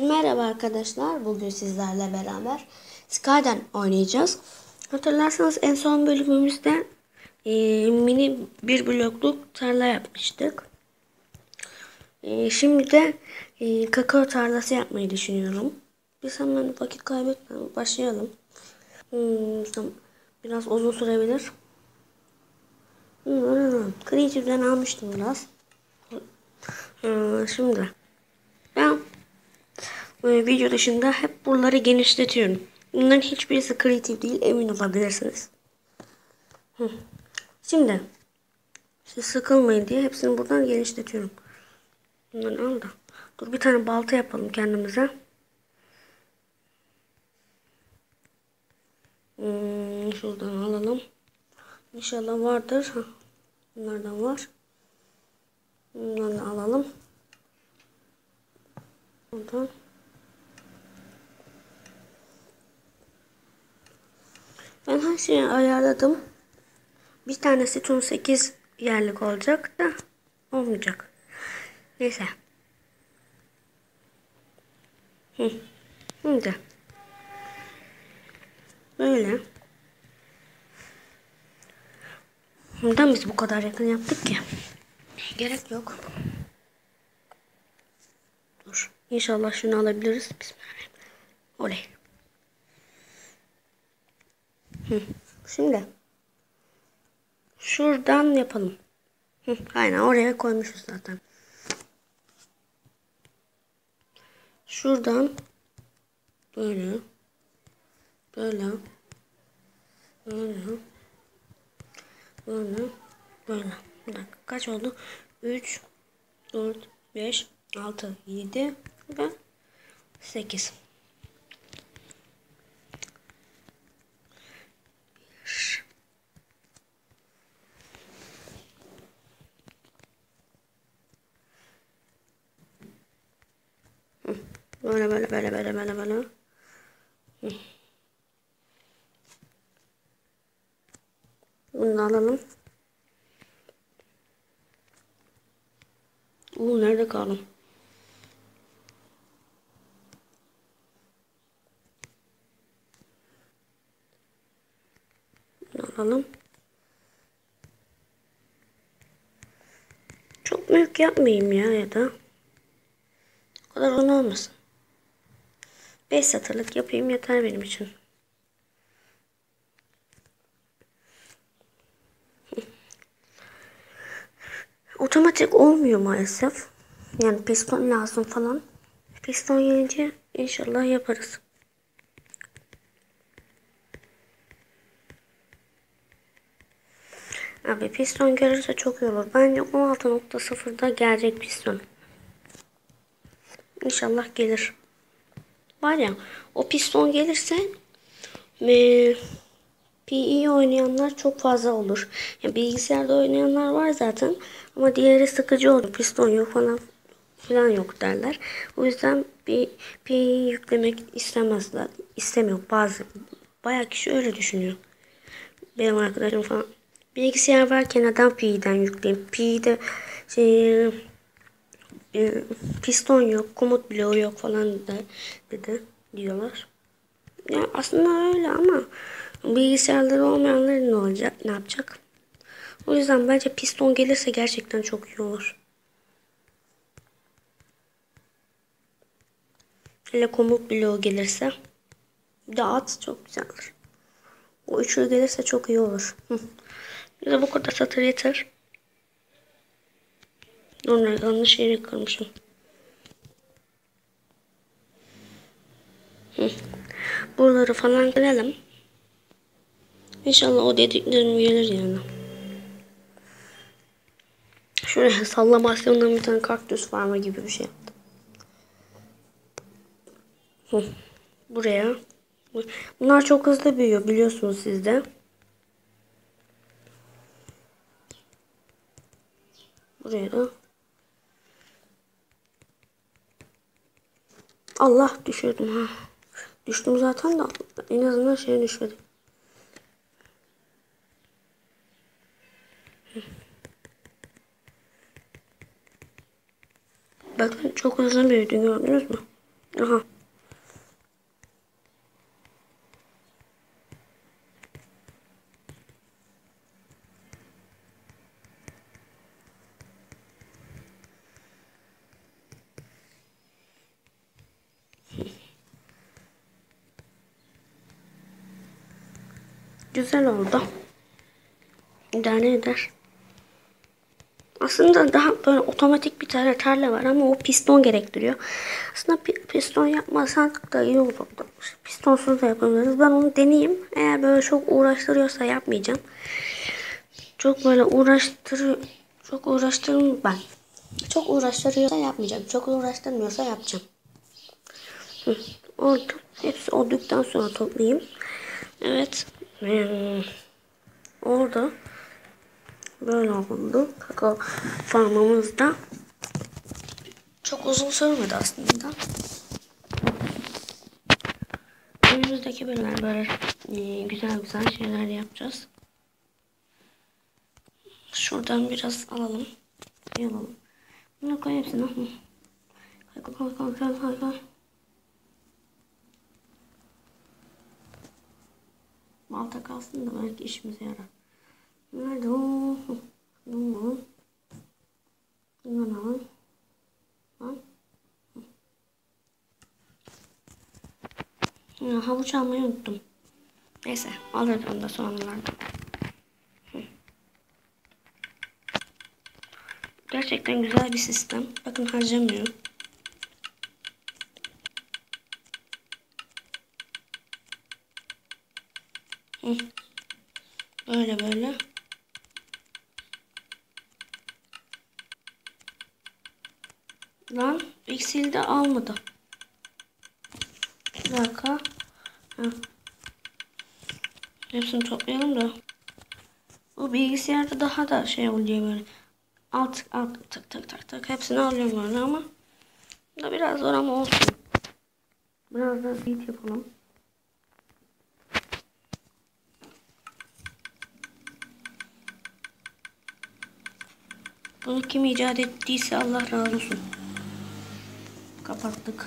Merhaba arkadaşlar. Bugün sizlerle beraber Skyden oynayacağız. Hatırlarsanız en son bölümümüzde e, mini bir blokluk tarla yapmıştık. E, şimdi de e, kakao tarlası yapmayı düşünüyorum. Biz hemen vakit kaybetmeden başlayalım. Hmm, biraz uzun sürebilir. Hmm, Creative'den almıştım biraz. Hmm, şimdi ben video dışında hep buraları genişletiyorum. Bunların hiçbirisi kreatif değil emin olabilirsiniz. Şimdi siz sıkılmayın diye hepsini buradan genişletiyorum. Bunları al da. Dur bir tane balta yapalım kendimize. Hmm, şuradan alalım. İnşallah vardır. Bunlardan var. Bunları da alalım. Buradan. Ben her şeyi ayarladım. Bir tanesi tüm 8 yerlik olacak da olmayacak. Neyse. Hı. Şimdi. Böyle. Neden biz bu kadar yakın yaptık ki? Gerek yok. Dur. İnşallah şunu alabiliriz. Bismillahirrahmanirrahim. Oley. Şimdi şuradan yapalım. Aynen oraya koymuşuz zaten. Şuradan böyle böyle böyle böyle böyle. Bir dakika kaç oldu? 3 4 5 6 7 ve 8 Böyle böyle böyle böyle böyle. Bunu alalım. Oo nerede kaldım? Alalım. Çok büyük yapmayayım ya ya da. O kadar uzun olmasın. 5 satırlık yapayım yeter benim için. Otomatik olmuyor maalesef. Yani piston lazım falan. Piston gelince inşallah yaparız. Abi piston gelirse çok iyi olur. Bence 16.0'da gelecek piston. İnşallah gelir. Var ya o piston gelirse e, PE oynayanlar çok fazla olur. Yani bilgisayarda oynayanlar var zaten ama diğeri sıkıcı olur. Piston yok falan falan yok derler. O yüzden bir PE yüklemek istemezler. İstemiyor bazı. Bayağı kişi öyle düşünüyor. Benim arkadaşım falan. Bilgisayar varken neden PE'den yükleyeyim? PE'de şey, e, piston yok, komut bloğu yok falan de, dedi diyorlar. Ya aslında öyle ama bilgisayarları olmayanların ne olacak, ne yapacak? O yüzden bence piston gelirse gerçekten çok iyi olur. Hele komut bloğu gelirse dağıt çok güzel olur. O üçlü gelirse çok iyi olur. Bir de bu kadar satır yeter. Onlar yanlış yere kırmışım. Buraları falan girelim. İnşallah o dediklerim gelir yani. Şuraya sallamasyondan bir tane kaktüs farma gibi bir şey yaptım. Buraya. Bunlar çok hızlı büyüyor biliyorsunuz siz de. Buraya da Allah düşürdüm ha. Düştüm zaten de en azından şey düşmedi. Bakın çok hızlı büyüdü gördünüz mü? Aha. Güzel oldu. İdare eder. Aslında daha böyle otomatik bir tane tarla var ama o piston gerektiriyor. Aslında pi- piston yapmasak da iyi olurdu. Pistonsuz da yapabiliriz. Ben onu deneyeyim. Eğer böyle çok uğraştırıyorsa yapmayacağım. Çok böyle uğraştırıyor. Çok uğraştırım ben. Çok uğraştırıyorsa yapmayacağım. Çok uğraştırmıyorsa yapacağım. Hı, Oldu. Hepsi olduktan sonra toplayayım. Evet. Hmm. Oldu. Böyle oldu. Kakao farmımızda. Çok uzun sürmedi aslında. Önümüzdeki bölümler böyle e, güzel güzel şeyler yapacağız. Şuradan biraz alalım. Bir alalım. Bunu koy hepsini. Koy koy koy koy koy koy. Balta kalsın da belki işimize yarar. Nerede o? Bundan alalım. Al. Ya, havuç almayı unuttum. Neyse alırım da sonralarda. Gerçekten güzel bir sistem. Bakın harcamıyor. Böyle böyle. Lan Excel de almadı. Bir dakika. Hı. Hepsini toplayalım da. Bu bilgisayarda daha da şey oluyor böyle. Alt alt tık tık tık tık hepsini alıyorum böyle ama. Da biraz zor ama olsun. Biraz da beat yapalım. Bunu kim icat ettiyse Allah razı olsun. Kapattık.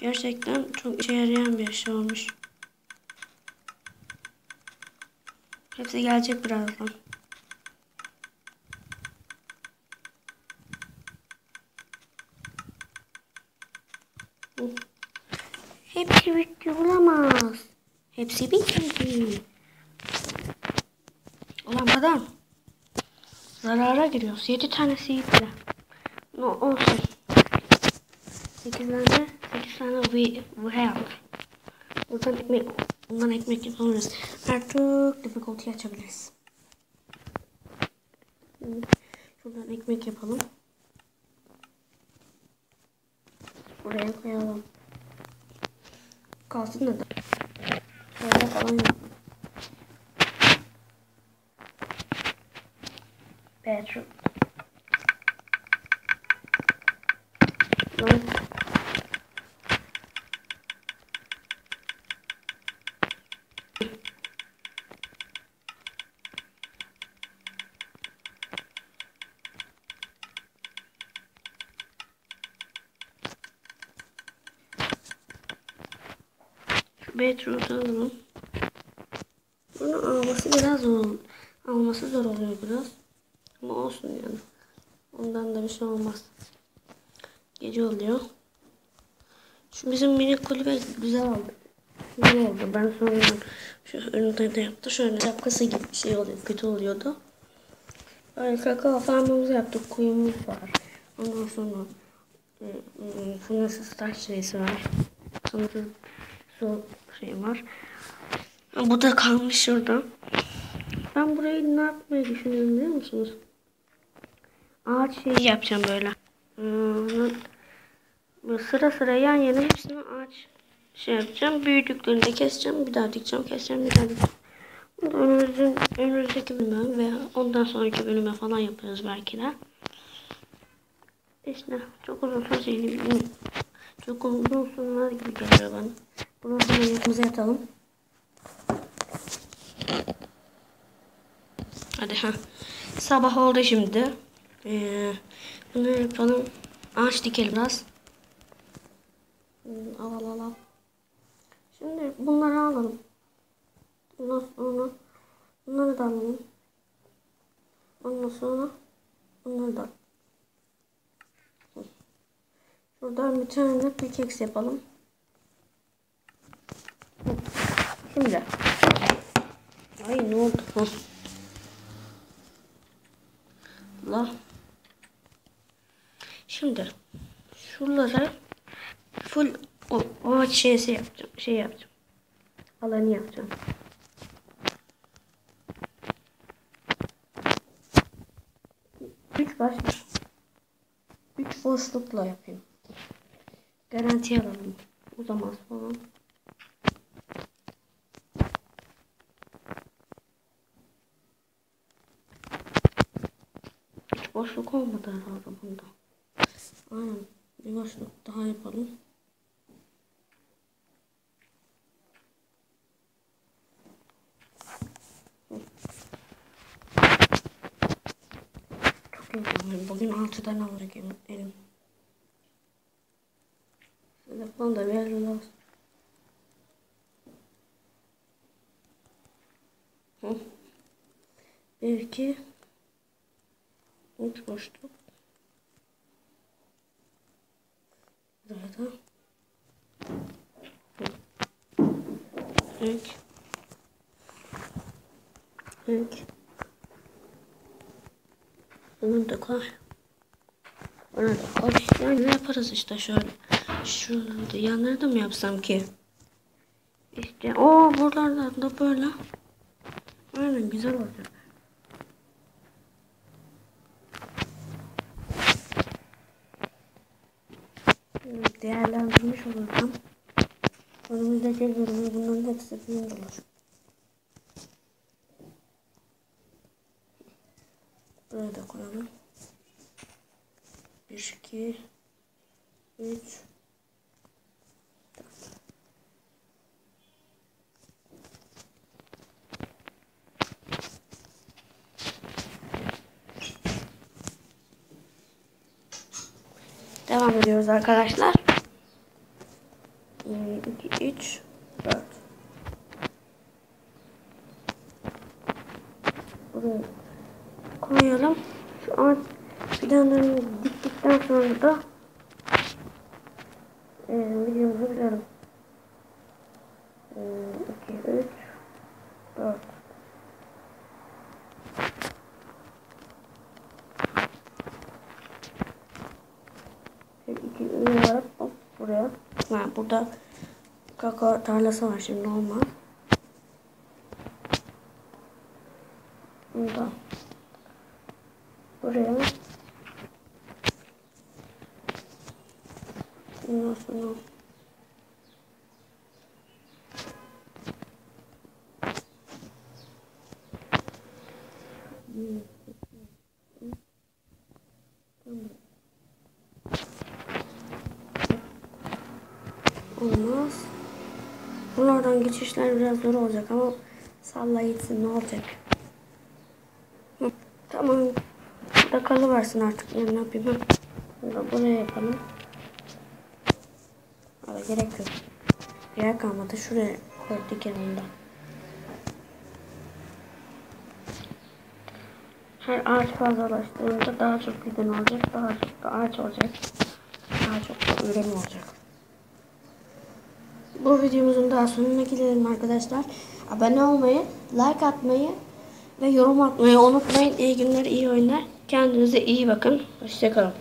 Gerçekten çok işe yarayan bir şey olmuş. Hepsi gelecek birazdan. Hepsi bitti olamaz. Hepsi bitmedi. Ulan adam. Zarara giriyoruz. 7 tanesi gitti. No olsun. 8 tane 8 tane we, we have. Buradan ekmek bundan ekmek yapabiliriz. Artık difficulty açabiliriz. Şuradan ekmek yapalım. Buraya koyalım. Kalsın da. Şöyle falan yap. Bedroom. Bedroom'u alalım. Bunu alması biraz zor. Alması zor oluyor biraz. Ama olsun yani. Ondan da bir şey olmaz. Gece oluyor. Şu bizim minik kulübe güzel oldu. Güzel oldu. Ben sonra şu önünde de yaptı. Şöyle şapkası gibi bir şey oluyor. Kötü oluyordu. Böyle kakao farmımızı yaptık. Kuyumuz var. Ondan sonra e, e, sınırsız taş şeysi var. Sınırsız su şey var. Bu da kalmış şurada. Ben burayı ne yapmayı düşünüyorum biliyor musunuz? Ağaç şeyi yapacağım böyle. Böyle sıra sıra yan yana hepsini ağaç şey yapacağım. Büyüdüklerinde keseceğim. Bir daha dikeceğim. Keseceğim. Bir daha dikeceğim. Bunu önümüzdeki bölüme veya ondan sonraki bölüme falan yaparız belki de. İşte çok uzun sürecek çok uzun sunlar gibi geliyor bana. Bunu hemen yanımıza yatalım. Hadi ha. Sabah oldu şimdi. Ee, bunu yapalım. Ağaç dikelim biraz. Hmm, al al al. Şimdi bunları alalım. Ondan sonra bunları da alalım. Ondan sonra bunları da alalım. Hı. Şuradan bir tane de pickaxe yapalım. Şimdi. Ay ne oldu? Hı. Allah. Şimdi şuralara full o, o şeysi yapacağım. Şey yapacağım. Alanı yapacağım. Üç başlar. Üç boşlukla yapayım. Garanti alalım. Uzamaz falan. Hiç boşluk olmadı herhalde bunda. Aynen. Bir boşluk daha yapalım. Çok yorgunum. Bugün altıdan alacak elim. elim. Telefon da bir lazım. Hı. Bir, iki, üç boşluk. Buraya da. Üç. Üç. Bunu da koy. Bunu da koy. Yani ne yaparız işte şöyle. Şurada yanları da mı yapsam ki? İşte o buralarda da böyle. Aynen güzel olacak. Değerlendirmiş olursam önümüzdeki bölümde bunların hepsi film olur. Buraya koyalım. 1, 2, 3, arkadaşlar. 2, 3, 4. Buraya koyalım. Şu an fidanlarını diktikten sonra da e, videomuzu bitirelim. 2, 3, 4. Şöyle iki ürün olarak hop buraya. Ha, burada kakao tarlası var şimdi olmaz. Bunu da buraya. Ondan sonra olmaz. Bunlardan geçişler biraz zor olacak ama salla gitsin ne olacak. Hı, tamam. Burada kalıversin artık. Yani ne yapayım ben? Bunu da buraya yapalım. Abi gerek yok. Yer kalmadı. Şuraya koy dikelim da. Her ağaç fazlalaştığında daha çok fidan olacak. Daha çok da ağaç olacak. Daha çok da ürün olacak. Bu videomuzun daha sonuna gelelim arkadaşlar. Abone olmayı, like atmayı ve yorum atmayı unutmayın. İyi günler, iyi oyunlar. Kendinize iyi bakın. Hoşçakalın.